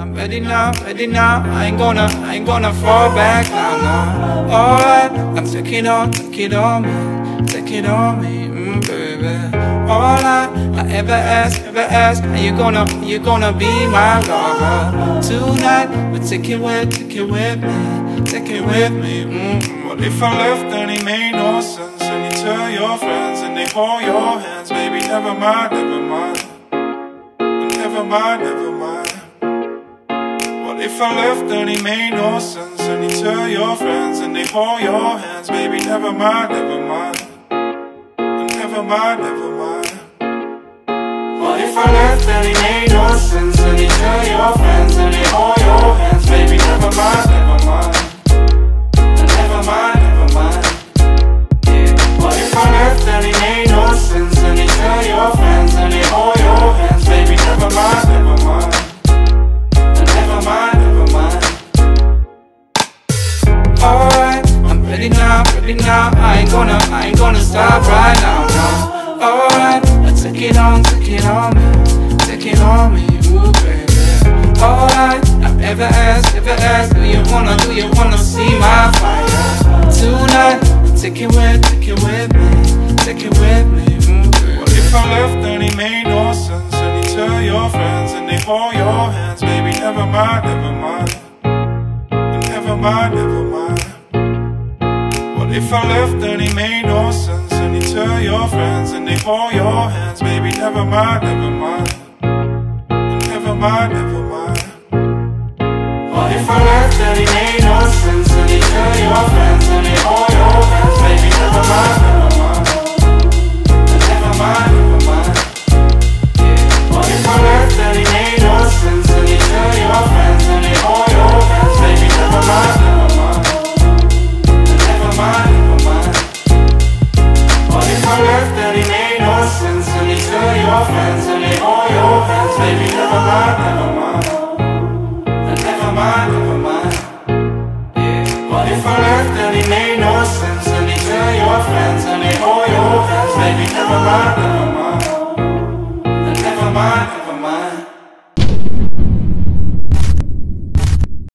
I'm ready now, ready now. I ain't gonna, I ain't gonna fall back now, no. Alright, I'm taking on, take it on me, take it on me, mm, baby. All I, I ever ask, ever ask, are you gonna, are you gonna be my lover tonight? But take it with, take it with me, take it with me. Mm. What if I left and it made no sense? And you tell your friends and they hold your hands, baby. Never mind, never mind. Never mind, never if I left then it made no sense? And you tell your friends and they hold your hands, baby. Never mind, never mind. Never mind, never mind. What if I left and it made no sense? And you tell your friends and they hold your now, now. I ain't gonna, I ain't gonna stop right now, no. Alright, I take it on, take it on me, take it on me, ooh baby. Alright, I've ever asked, ever asked, do you wanna, do you wanna see my fire tonight? Take it with, take it with me, take it with me, ooh baby. What if I left and it made no sense? And you tell your friends and they hold your hands, baby. Never mind, never mind. Never mind, never mind. If I left then it made no sense? And you tell your friends and they hold your hands, baby. Never mind, never mind. Never mind, never mind. What if I left and it made no sense? And you tell